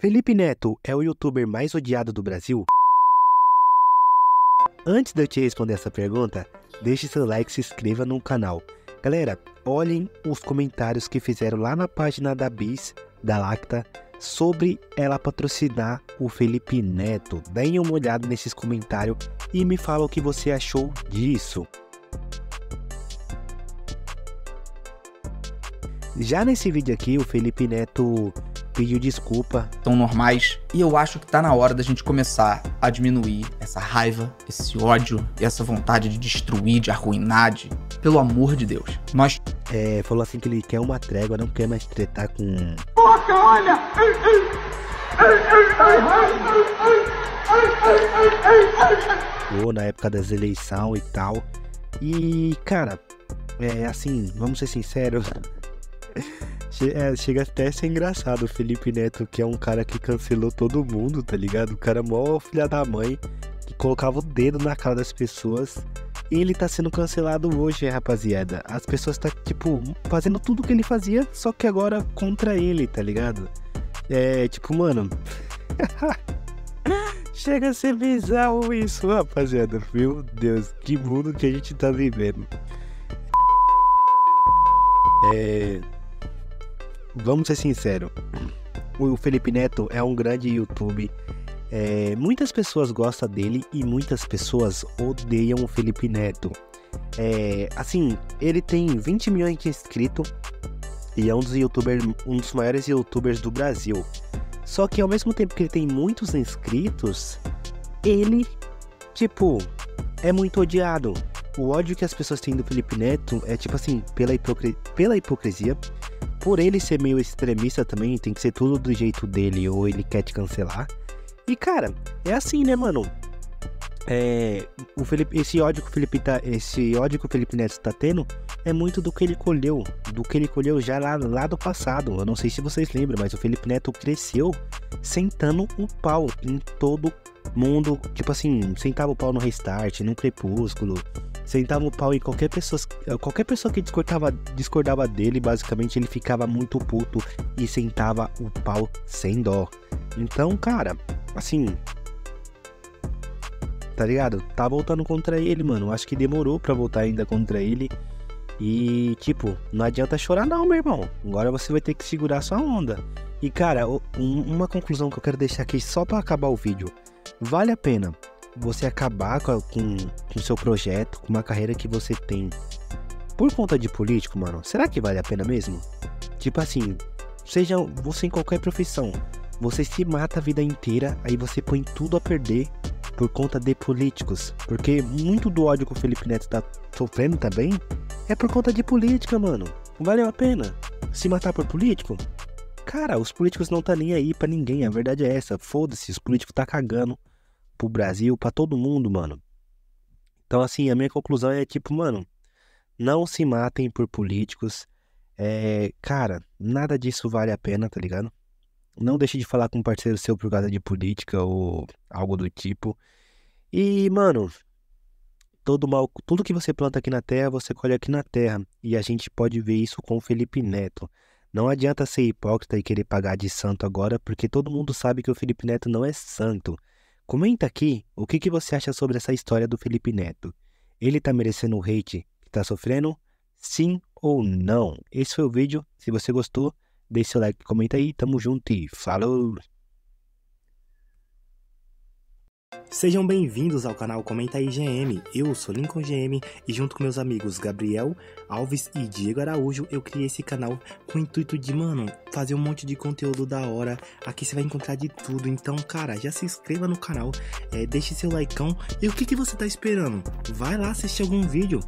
Felipe Neto é o youtuber mais odiado do Brasil? Antes de eu te responder essa pergunta, deixe seu like e se inscreva no canal. Galera, olhem os comentários que fizeram lá na página da Bis, da Lacta, sobre ela patrocinar o Felipe Neto. Deem uma olhada nesses comentários e me fala o que você achou disso. Já nesse vídeo aqui, o Felipe Neto pediu desculpa. Tão normais. E eu acho que tá na hora da gente começar a diminuir essa raiva, esse ódio e essa vontade de destruir, de arruinar, de... pelo amor de Deus. Nós. É, falou assim que ele quer uma trégua, não quer mais tretar com. Poxa, olha! Ou na época das eleições e tal. E, cara, é assim, vamos ser sinceros. É, chega até a ser engraçado o Felipe Neto, que é um cara que cancelou todo mundo, tá ligado? O cara é mó filha da mãe, que colocava o dedo na cara das pessoas. E ele tá sendo cancelado hoje, rapaziada. As pessoas tá, tipo, fazendo tudo que ele fazia, só que agora contra ele, tá ligado? É, tipo, mano. Chega a ser bizarro isso, rapaziada. Meu Deus, que mundo que a gente tá vivendo. É vamos ser sinceros, o Felipe Neto é um grande YouTube. É, muitas pessoas gostam dele e muitas pessoas odeiam o Felipe Neto. É, assim, ele tem 20 milhões de inscritos e é um dos youtubers, um dos maiores youtubers do Brasil. Só que ao mesmo tempo que ele tem muitos inscritos, ele, tipo, é muito odiado. O ódio que as pessoas têm do Felipe Neto é tipo assim, pela, pela hipocrisia, por ele ser meio extremista também, tem que ser tudo do jeito dele ou ele quer te cancelar. E cara, é assim, né, mano? É, o Felipe, esse ódio que o Felipe tá, esse ódio que o Felipe Neto tá tendo é muito do que ele colheu, do que ele colheu já lá, lá do passado. Eu não sei se vocês lembram, mas o Felipe Neto cresceu sentando o pau em todo mundo, tipo assim, sentava o pau no Restart, no Crepúsculo, sentava o pau em qualquer pessoa, qualquer pessoa que discordava, discordava dele, basicamente ele ficava muito puto e sentava o pau sem dó. Então, cara, assim, tá ligado? Tá voltando contra ele, mano. Acho que demorou para voltar ainda contra ele. E, tipo, não adianta chorar não, meu irmão. Agora você vai ter que segurar sua onda. E, cara, uma conclusão que eu quero deixar aqui só para acabar o vídeo. Vale a pena você acabar com, com, seu projeto, com uma carreira que você tem por conta de político, mano? Será que vale a pena mesmo? Tipo assim, seja você em qualquer profissão, você se mata a vida inteira, aí você põe tudo a perder por conta de políticos. Porque muito do ódio que o Felipe Neto tá sofrendo também é por conta de política, mano. Valeu a pena se matar por político? Cara, os políticos não tá nem aí para ninguém, a verdade é essa. Foda-se, os políticos tá cagando pro Brasil, para todo mundo, mano. Então, assim, a minha conclusão é tipo, mano, não se matem por políticos. É, cara, nada disso vale a pena, tá ligado? Não deixe de falar com um parceiro seu por causa de política ou algo do tipo. E, mano, todo mal, tudo que você planta aqui na terra, você colhe aqui na terra. E a gente pode ver isso com o Felipe Neto. Não adianta ser hipócrita e querer pagar de santo agora, porque todo mundo sabe que o Felipe Neto não é santo. Comenta aqui o que, que você acha sobre essa história do Felipe Neto. Ele tá merecendo o hate que tá sofrendo? Sim ou não? Esse foi o vídeo. Se você gostou, deixe seu like, comenta aí. Tamo junto e falou! Sejam bem-vindos ao canal Comenta aí GM. Eu sou Lincoln GM e junto com meus amigos Gabriel Alves e Diego Araújo, eu criei esse canal com o intuito de, mano, fazer um monte de conteúdo da hora. Aqui você vai encontrar de tudo. Então, cara, já se inscreva no canal, é, deixe seu likeão. E o que, que você tá esperando? Vai lá assistir algum vídeo.